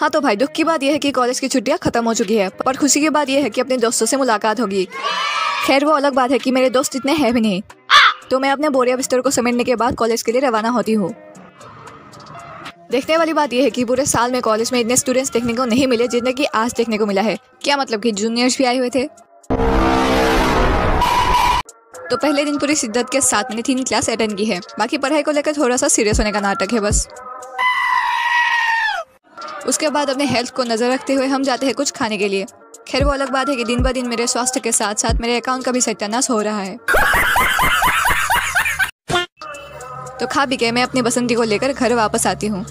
हाँ तो भाई, दुख की बात यह है कि कॉलेज की छुट्टियाँ खत्म हो चुकी है, पर खुशी की बात यह है कि अपने दोस्तों से मुलाकात होगी। खैर, वो अलग बात है कि मेरे दोस्त इतने हैं भी नहीं। तो मैं अपने बोरिया बिस्तर को समेटने के बाद कॉलेज के लिए रवाना होती हूँ। देखने वाली बात यह है कि पूरे साल में कॉलेज में इतने स्टूडेंट्स देखने को नहीं मिले जितने की आज देखने को मिला है। क्या मतलब कि जूनियर्स भी आए हुए थे? तो पहले दिन पूरी शिद्दत के साथ मैंने तीन क्लास अटेंड की है। बाकी पढ़ाई को लेकर थोड़ा सा सीरियस होने का नाटक है बस। उसके बाद अपने हेल्थ को नज़र रखते हुए हम जाते हैं कुछ खाने के लिए। खैर, वो अलग बात है कि दिन ब दिन मेरे स्वास्थ्य के साथ साथ मेरे अकाउंट का भी सत्यानाश हो रहा है। तो खा भी के मैं अपनी बसंती को लेकर घर वापस आती हूँ।